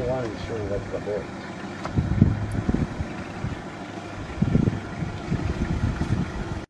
one show you up the boat.